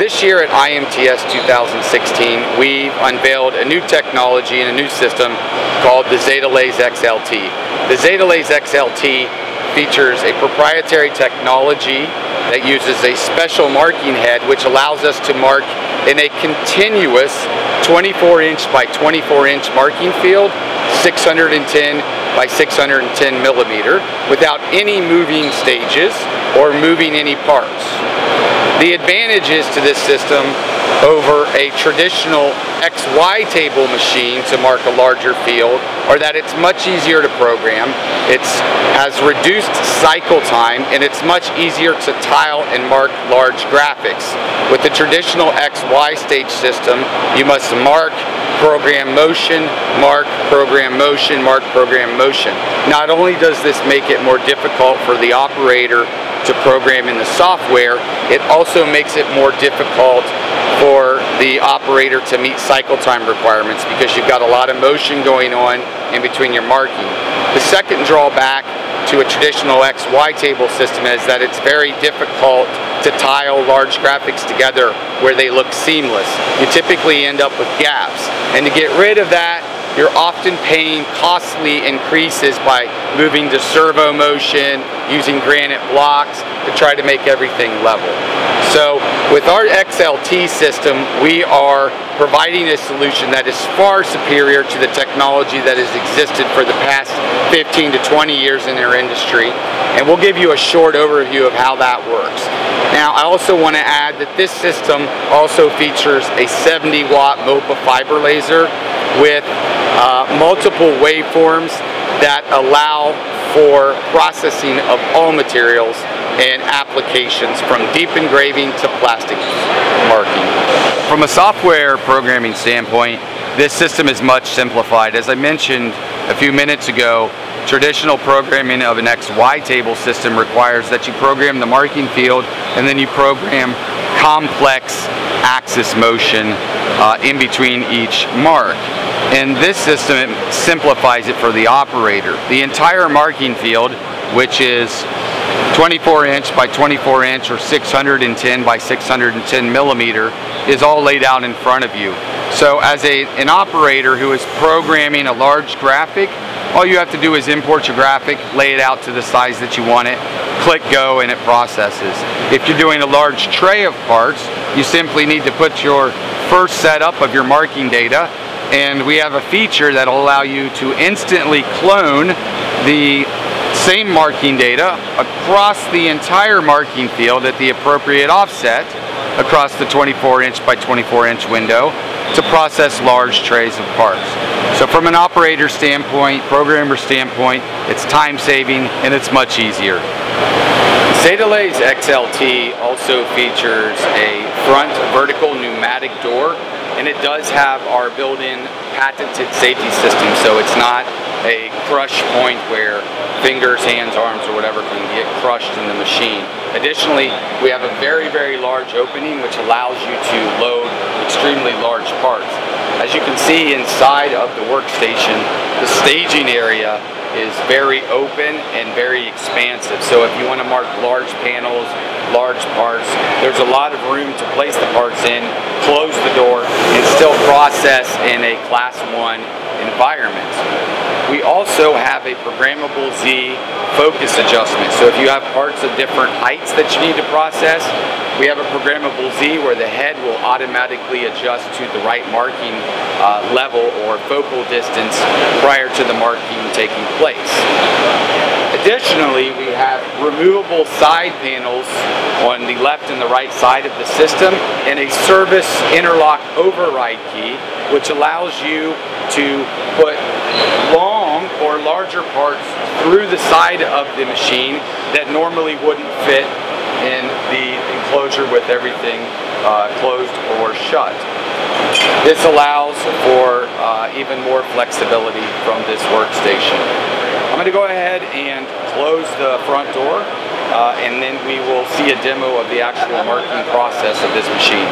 This year at IMTS 2016, we've unveiled a new technology and a new system called the Zetalase XLT. The Zetalase XLT features a proprietary technology that uses a special marking head which allows us to mark in a continuous 24 inch by 24 inch marking field 610 by 610 millimeter without any moving stages or moving any parts. The advantages to this system over a traditional XY table machine to mark a larger field are that it's much easier to program, it has reduced cycle time, and it's much easier to tile and mark large graphics. With the traditional XY stage system, you must mark, program motion, mark, program motion, mark, program motion. Not only does this make it more difficult for the operator to program in the software, it also makes it more difficult for the operator to meet cycle time requirements because you've got a lot of motion going on in between your marking. The second drawback to a traditional XY table system is that it's very difficult to tile large graphics together where they look seamless. You typically end up with gaps. And to get rid of that, you're often paying costly increases by moving to servo motion, using granite blocks to try to make everything level. So with our XLT system, we are providing a solution that is far superior to the technology that has existed for the past 15 to 20 years in our industry. And we'll give you a short overview of how that works. Now, I also want to add that this system also features a 70 watt MOPA fiber laser with uh, multiple waveforms that allow for processing of all materials and applications from deep engraving to plastic marking. From a software programming standpoint, this system is much simplified. As I mentioned a few minutes ago, traditional programming of an XY table system requires that you program the marking field and then you program complex axis motion uh, in between each mark. And this system simplifies it for the operator. The entire marking field, which is 24 inch by 24 inch or 610 by 610 millimeter, is all laid out in front of you. So as a, an operator who is programming a large graphic, all you have to do is import your graphic, lay it out to the size that you want it, click go and it processes. If you're doing a large tray of parts, you simply need to put your first setup of your marking data and we have a feature that will allow you to instantly clone the same marking data across the entire marking field at the appropriate offset across the 24 inch by 24 inch window to process large trays of parts. So from an operator standpoint, programmer standpoint, it's time saving and it's much easier. Zetalase XLT also features a front vertical pneumatic door and it does have our built-in patented safety system so it's not a crush point where fingers, hands, arms, or whatever can get crushed in the machine. Additionally, we have a very, very large opening which allows you to load extremely large parts. As you can see inside of the workstation, the staging area is very open and very expansive. So if you want to mark large panels, large parts, there's a lot of room to place the parts in, close the door, and still process in a class one environment. We also have a programmable Z focus adjustment. So if you have parts of different heights that you need to process, we have a programmable Z where the head will automatically adjust to the right marking uh, level or focal distance prior to the marking taking place. Additionally, we have removable side panels on the left and the right side of the system and a service interlock override key which allows you to put long or larger parts through the side of the machine that normally wouldn't fit in the enclosure with everything uh, closed or shut. This allows for uh, even more flexibility from this workstation. I'm going to go ahead and close the front door uh, and then we will see a demo of the actual marking process of this machine.